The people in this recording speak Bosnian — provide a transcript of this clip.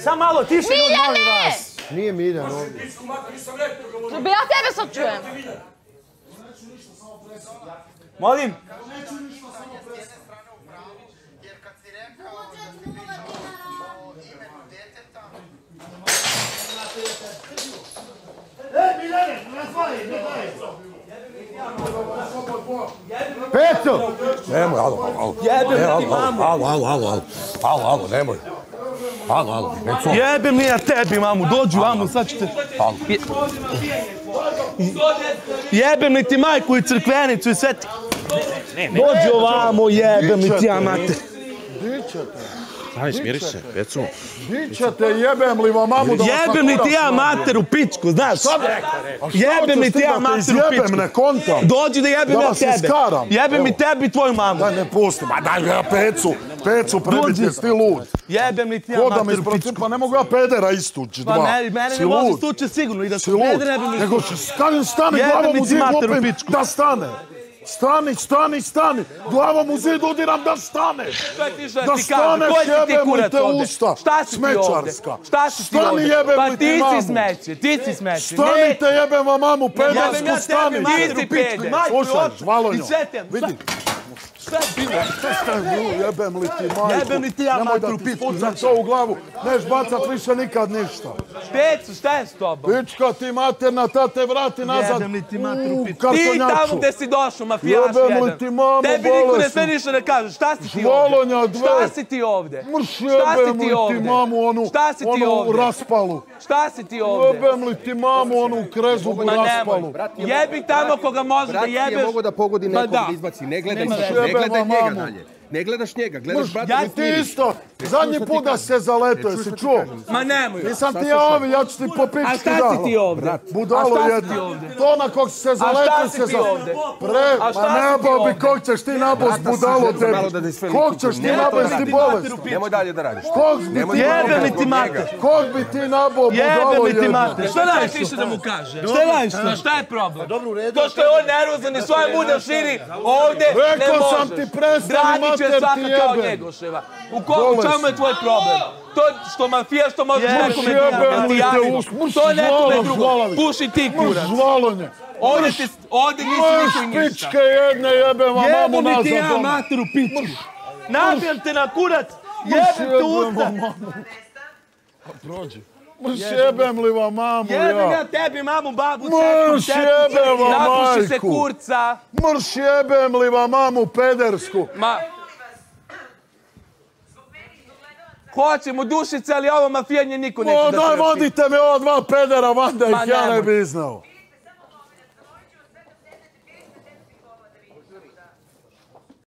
Sam malo tiše, ljudi, molim vas. Nije Miljan ovdje. Bi ja tebe sad čujem. Molim? Peco! Nemoj, alo, alo. Jebem E, ti mamu. Alo, alo, alo, alo. Alo, alo, nemoj. Alo, alo, Peco. Jebem li ja tebi, mamu, dođu vamo, sad ćete... Alo. Jebem li ti majku i crkvenicu i sve ti... Dođu ovamo, jebem li ti ja. Dićete, Aj, smiri se, Peco. dićete, jebem li vam mamu da Jebem li ti ja mater u pičku, znaš? Šta Jebem li ti ja da te mater u pičku? ne kontam. Dođi da jebem Da ja tebe. iskaram. Jebem i tebi i tvoju mamu. Daj, ne pustim, a daj ja pecu, pecu prebiti, Dođi. sti lud. Jebem li ti ja da mater u pičku? pa ne mogu ja pedera istući, dva. Pa ne, mene ne može lud? stuče sigurno i da Si se lud? peder ne bi mi Nego stani, stani, Jebem glavom li u ti zid mater u pičku. da stane. Stani, stani, stani. Glavom u zid udiram da stane. Šta ti šta Da ti si ti jebem li kurac te ovde? usta, Šta si ti ovde? smečarska. Šta si ti Stani, ovde? Pa ti ti mamu. si smeće, ti si smeće. Stanite, jebem vam mamu, pedersku, stani. pičku, majku u Slušaj. Valonjo, vidi. Šta je bilo? Šta ste vi, jebem li ti majku? Jebem li ti ja Nemoj da mater u ti spucam to u glavu. Neš bacat više nikad ništa. Pecu, šta je s tobom? Pička ti materna, ta te vrati nazad. Jebem li ti mater u u pičku? Ti tamo gde si došao, mafijaš Jebem li jedan. ti mamu Tebi niko ne sve ništa ne kaže. Šta si ti Volonja ovde? dve. Šta si ti ovde? Mrš Šta si jebem ti li ti mamu onu, Šta si ti onu ovde? raspalu. Šta si ti ovde? Jebem li ti mamu onu krezubu Ma raspalu. nemoj. Jebi tamo koga može da Brat jebeš. je mogo da pogodi nekog da. da izbaci. Ne gledaj, Siempre mamamos. Ne njega. Ne gledaš njega, gledaš brata ja ti Ti isto, zadnji put da se zaletuje, si čuo? Ma nemoj. Nisam ti ja ovi, ja ću ti po pički A šta si ti ovde? Budalo ti ovde? To na kog se zaletuje si se ti za... ovde? Pre, A šta ma si ti nebo bi, ovde? kog ćeš ti nabost budalo tebi? Kog ćeš ti raditi. ti bolest? Nemoj dalje da radiš. Kog bi ti Jebe li ti mater? njega. Kog bi ti nabo budalo Jebe li ti mater? Šta radiš više da mu kaže? Šta radiš to? Šta je problem? Dobro, u redu. To što je on nervozan i svoje muda širi ovde ne Rekao može. sam ti, prestani, mater, ti svaka kao njegoševa. U, ko, u Bolesno. čemu je tvoj problem? To što mafija što može Jebem nekome dijaviti. To nekome žvala, drugo. Puši ti kurac. žvalonje. Ovdje, ti, ovdje nisi Mrš niko i ništa. pičke jedne jebem vam mamu Jebem li nazad ti ja doma. mater u pičku. Nabijem te na kurac. Jebem te usta. A prođi. Mrš jebem li vam mamu Jebem ja ja. tebi, mamu, babu, Mrš tetku, jebem vam Napuši se majku. kurca. Mrš jebem li vam mamu pedersku. Ma... Hoćemo dušice, ali ovo mafijanje niko neće da daj trpi. vodite me ova dva pedera van da Ma ih ja ne bi znao.